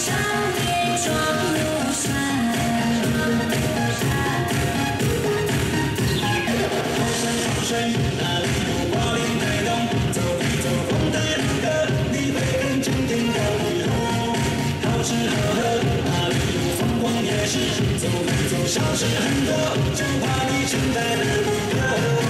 上连双山，哪里有莲，走一走，你天地，好好喝，哪里有风光是，走一走，小吃很多，就怕你惊天动地。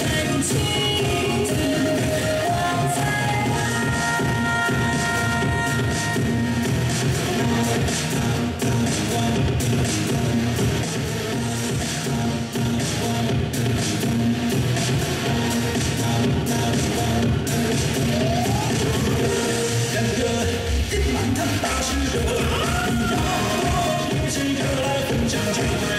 身轻盈，光彩焕。哒哒哒哒哒哒哒哒哒哒哒哒哒哒哒哒哒哒。两个一棒棒打醒我，让我一起热爱更坚决。